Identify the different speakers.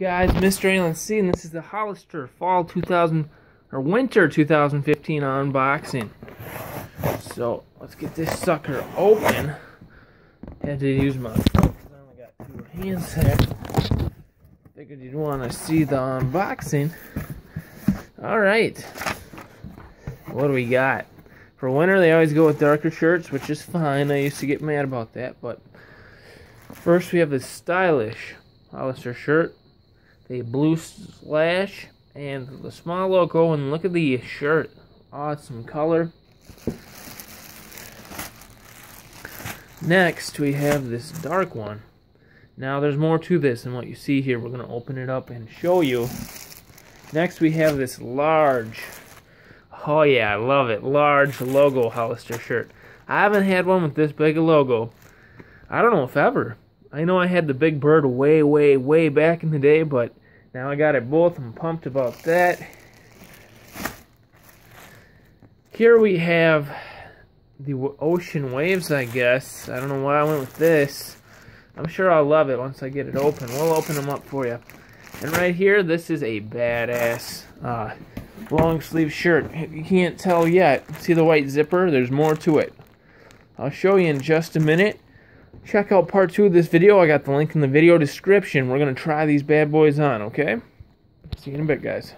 Speaker 1: guys? Mr. Alan C, and this is the Hollister Fall 2000 or Winter 2015 unboxing. So let's get this sucker open. Had to use my because I only got two hands here. Figured you'd want to see the unboxing. All right, what do we got? For winter, they always go with darker shirts, which is fine. I used to get mad about that, but first we have this stylish Hollister shirt the blue slash and the small logo and look at the shirt. Awesome color. Next we have this dark one. Now there's more to this than what you see here. We're going to open it up and show you. Next we have this large oh yeah I love it large logo Hollister shirt. I haven't had one with this big a logo I don't know if ever. I know I had the big bird way way way back in the day but now I got it both. I'm pumped about that. Here we have the ocean waves, I guess. I don't know why I went with this. I'm sure I'll love it once I get it open. We'll open them up for you. And right here, this is a badass uh, long sleeve shirt. You can't tell yet. See the white zipper? There's more to it. I'll show you in just a minute check out part two of this video. I got the link in the video description. We're going to try these bad boys on, okay? See you in a bit, guys.